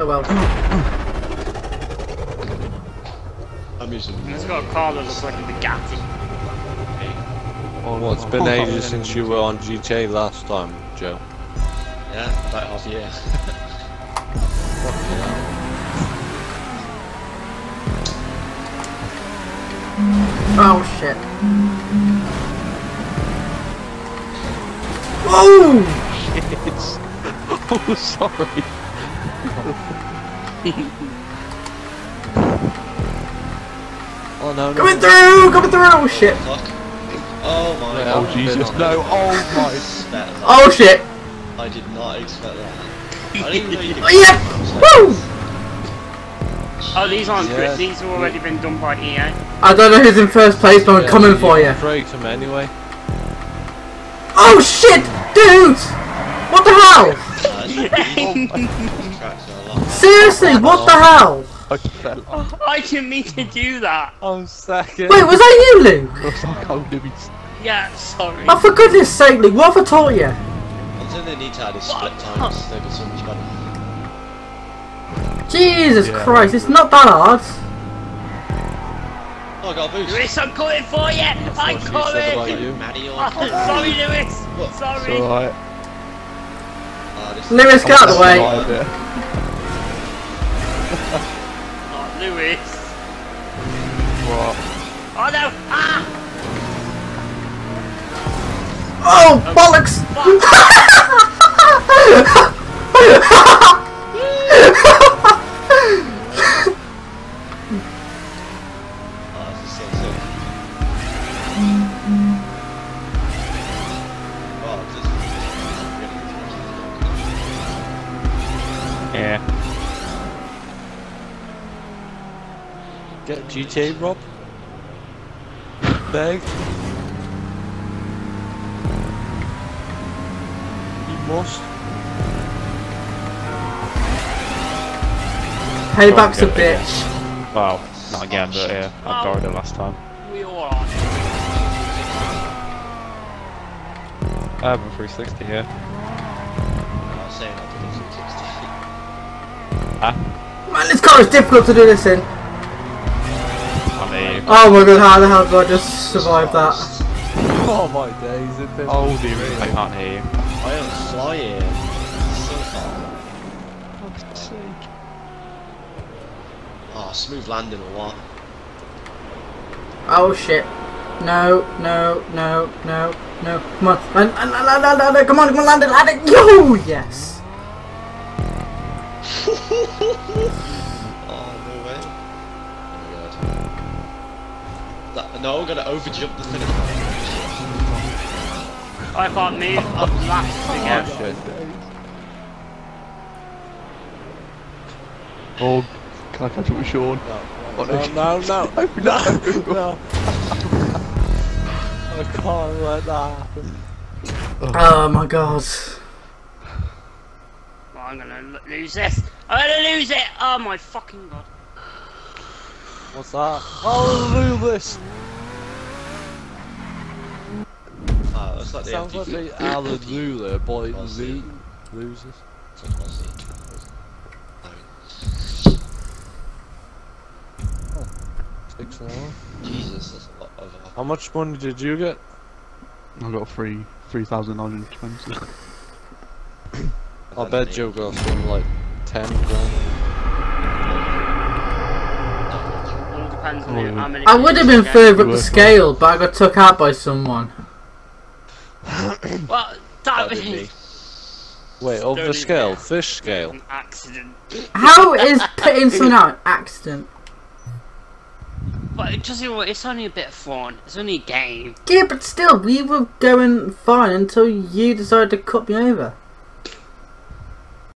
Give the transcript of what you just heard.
Oh well. I'm using. It's got a car that looks like a Bugatti. Oh, well, it's been ages since you were on GTA last time, Joe. Yeah, about half a year. Oh shit. Oh! It's... Oh, sorry. Oh no, no. Coming through! Coming through! Oh shit! Oh my Yeah. god. Oh, Jesus. No. Oh, my. Expect. Oh shit! I did not expect that. I didn't even know you could. Oh, yeah! Woo! Oh, these aren't Yeah. good. These have already been done by EA. I don't know who's in first place, but I'm Yeah, coming for you. Break him anyway. Oh shit! dudes! What the hell? It's tracks are a lot. Seriously, what the hell? I fell off. I didn't mean to do that. I'm second. Wait, was that you, Luke? I was like, oh, do we... Yeah, sorry. Oh, for goodness sake, Luke, what have I taught you? One thing they need to add is split times. They've got so much better. Jesus Yeah. Christ, it's not that hard. Oh, I got a boost. Lewis, I'm coming for you. I'm what she coming. you. Maddie Oh, sorry, Lewis. What? It's Sorry. alright. This- Lewis, get out of the way. Oh, Lewis. What? Oh no. Ah. Oh, bollocks! Ah, Yeah. Get GTA, Rob. Beg. You must. Payback's a Okay, bitch. Well, not again, but yeah, I oh, borrowed it last time. We all are. I have a 360 here. I was saying I did Ah, Man, this car is difficult to do this in. I mean, Oh my god, how the hell did I just survive that? Oh my days, it feels oh dear, I can't hear you. I am flying. So far. Oh, smooth landing or what? Oh shit. No, no, no, no, no. Come on. And, and, and, and, and, and, come on, come on, land it, land it. Yo, yes. Oh, no way. Oh my god. That, no, I'm gonna overjump the finish line. I can't move. I'm last oh, again. shit. Oh, can I catch up with Sean? No, oh, no, no, no, no, no. I can't let that happen. Oh my god. Well, I'm gonna lose this. I'm gonna lose it. Oh my fucking god. What's that? Oh, Lewis! Ah, that's like the Sounds like empty- the Alan Lula, boy, Aussie. Lu- loses. Sounds Aussie. Six all. Jesus, that's a lot of. Uh, How much money did you get? I got three, 3,920. I bet Joe got something like 10 grand. All depends on Oh, who- how many. I would have been you get. further up the scale, but I got took out by someone. Well, that that would be. Wait, of the scale, get- fish scale. accident. How is putting someone out an accident? But it doesn't. It's only a bit of fun. It's only a game. Yeah, but still, we were going fine until you decided to cut me over.